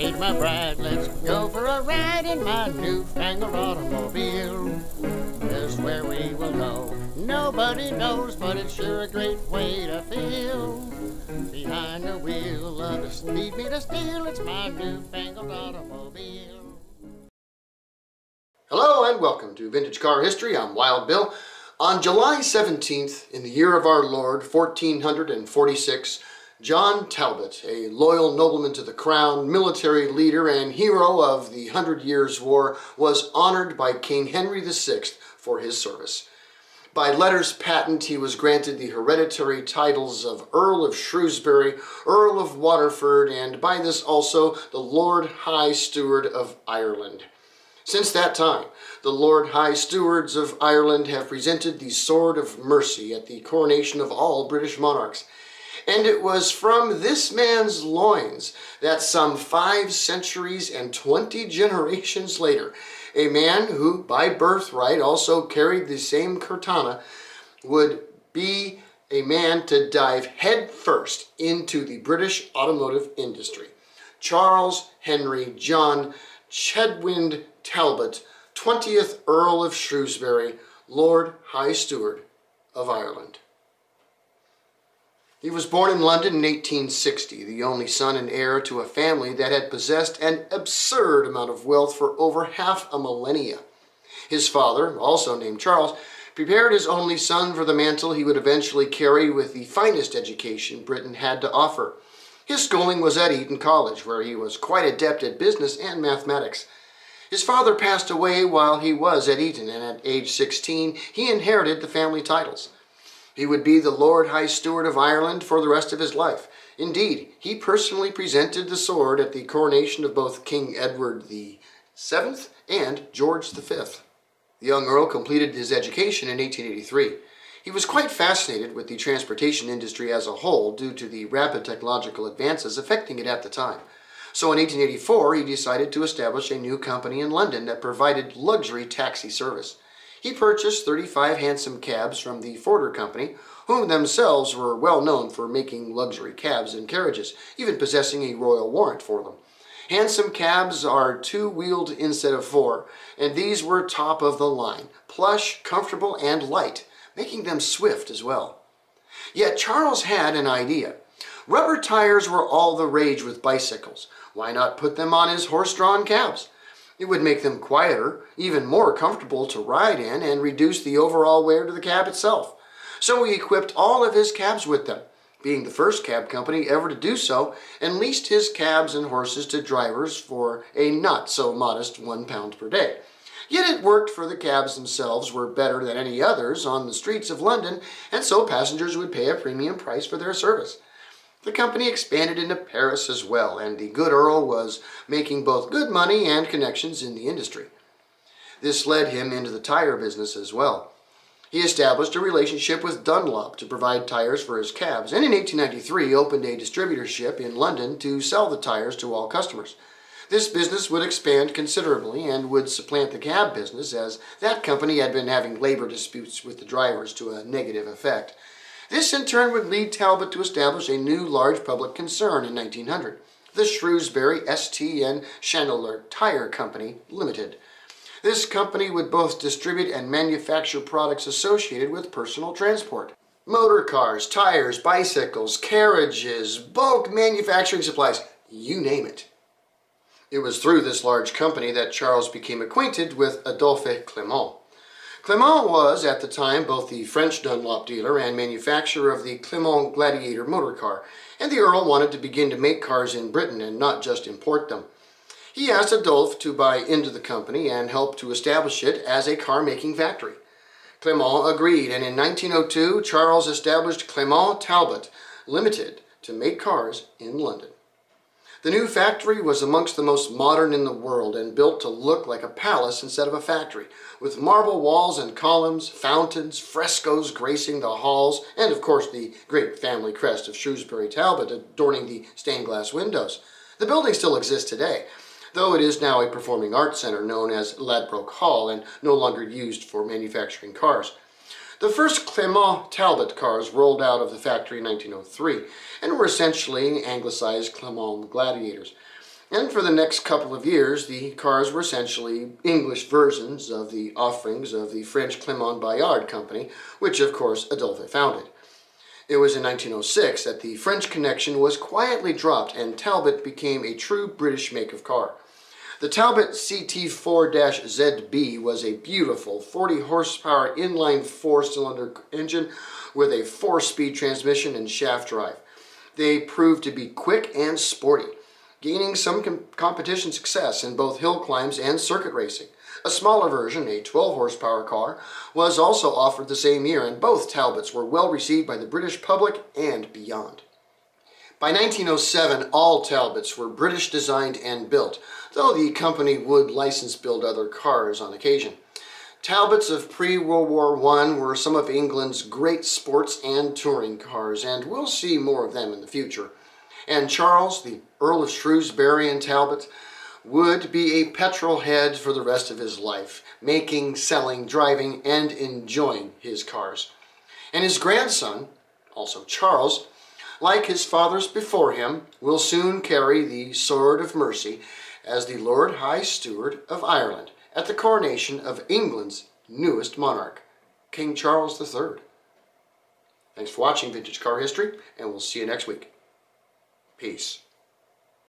Say my bride, let's go for a ride in my newfangled automobile. This where we will go. Nobody knows, but it's sure a great way to feel. Behind the wheel of the speed meter steel, it's my newfangled automobile. Hello and welcome to Vintage Car History. I'm Wild Bill. On July 17th, in the year of our Lord, 1446, John Talbot, a loyal nobleman to the crown, military leader, and hero of the Hundred Years' War, was honored by King Henry VI for his service. By letters patent, he was granted the hereditary titles of Earl of Shrewsbury, Earl of Waterford, and by this also the Lord High Steward of Ireland. Since that time, the Lord High Stewards of Ireland have presented the Sword of Mercy at the coronation of all British monarchs. And it was from this man's loins that some five centuries and twenty generations later, a man who by birthright also carried the same katana would be a man to dive headfirst into the British automotive industry. Charles Henry John Chetwynd Talbot, 20th Earl of Shrewsbury, Lord High Steward of Ireland. He was born in London in 1860, the only son and heir to a family that had possessed an absurd amount of wealth for over half a millennia. His father, also named Charles, prepared his only son for the mantle he would eventually carry with the finest education Britain had to offer. His schooling was at Eton College, where he was quite adept at business and mathematics. His father passed away while he was at Eton, and at age 16 he inherited the family titles. He would be the Lord High Steward of Ireland for the rest of his life. Indeed, he personally presented the sword at the coronation of both King Edward VII and George V. The young Earl completed his education in 1883. He was quite fascinated with the transportation industry as a whole due to the rapid technological advances affecting it at the time. So in 1884, he decided to establish a new company in London that provided luxury taxi service he purchased 35 hansom cabs from the Forder Company, whom themselves were well known for making luxury cabs and carriages, even possessing a royal warrant for them. Hansom cabs are two-wheeled instead of four, and these were top of the line, plush, comfortable, and light, making them swift as well. Yet Charles had an idea. Rubber tires were all the rage with bicycles. Why not put them on his horse-drawn cabs? It would make them quieter, even more comfortable to ride in, and reduce the overall wear to the cab itself. So he equipped all of his cabs with them, being the first cab company ever to do so, and leased his cabs and horses to drivers for a not so modest one pound per day. Yet it worked for the cabs themselves were better than any others on the streets of London, and so passengers would pay a premium price for their service. The company expanded into Paris as well, and the good Earl was making both good money and connections in the industry. This led him into the tire business as well. He established a relationship with Dunlop to provide tires for his cabs, and in 1893 opened a distributorship in London to sell the tires to all customers. This business would expand considerably and would supplant the cab business as that company had been having labor disputes with the drivers to a negative effect. This in turn would lead Talbot to establish a new large public concern in 1900, the Shrewsbury ST and Chandler Tire Company Limited. This company would both distribute and manufacture products associated with personal transport. Motor cars, tires, bicycles, carriages, bulk manufacturing supplies, you name it. It was through this large company that Charles became acquainted with Adolphe Clement. Clement was, at the time, both the French Dunlop dealer and manufacturer of the Clement Gladiator motor car, and the Earl wanted to begin to make cars in Britain and not just import them. He asked Adolphe to buy into the company and help to establish it as a car-making factory. Clement agreed, and in 1902, Charles established Clement Talbot Limited to make cars in London. The new factory was amongst the most modern in the world and built to look like a palace instead of a factory, with marble walls and columns, fountains, frescoes gracing the halls, and of course the great family crest of Shrewsbury Talbot adorning the stained glass windows. The building still exists today, though it is now a performing arts center known as Ladbroke Hall and no longer used for manufacturing cars. The first Clement Talbot cars rolled out of the factory in 1903 and were essentially anglicized Clement Gladiators. And for the next couple of years, the cars were essentially English versions of the offerings of the French Clement Bayard Company, which of course Adolphe founded. It was in 1906 that the French connection was quietly dropped and Talbot became a true British make of car. The Talbot CT4-ZB was a beautiful 40 horsepower inline four-cylinder engine with a four-speed transmission and shaft drive. They proved to be quick and sporty gaining some com competition success in both hill climbs and circuit racing. A smaller version, a 12 horsepower car, was also offered the same year, and both Talbots were well received by the British public and beyond. By 1907, all Talbots were British designed and built, though the company would license build other cars on occasion. Talbots of pre-World War I were some of England's great sports and touring cars, and we'll see more of them in the future and Charles, the Earl of Shrewsbury and Talbot, would be a petrol head for the rest of his life, making, selling, driving, and enjoying his cars. And his grandson, also Charles, like his fathers before him, will soon carry the Sword of Mercy as the Lord High Steward of Ireland at the coronation of England's newest monarch, King Charles III. Thanks for watching Vintage Car History, and we'll see you next week. Peace.